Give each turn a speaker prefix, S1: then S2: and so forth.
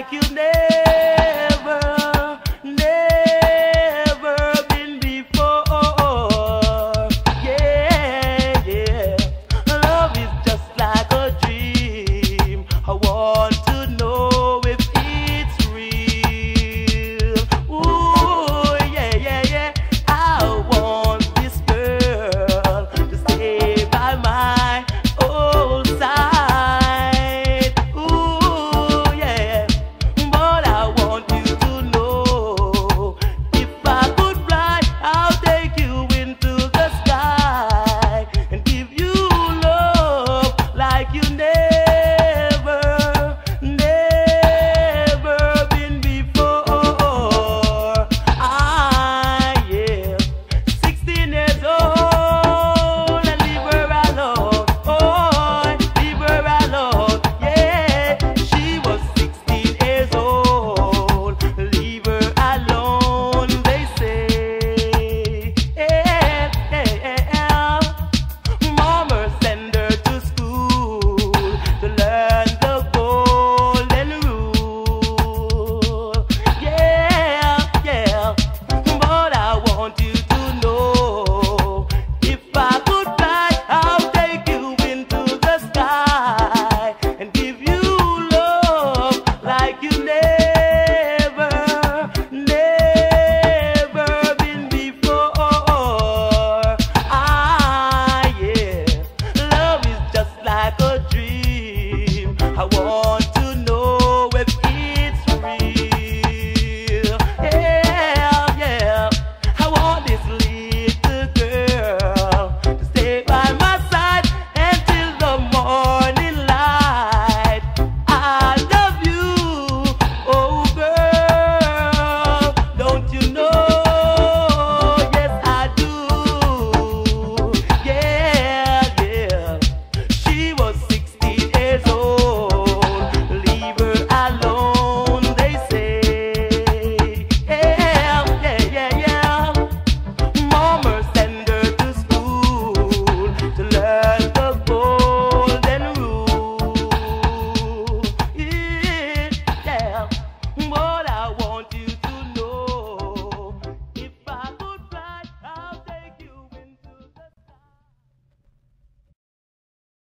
S1: like you never.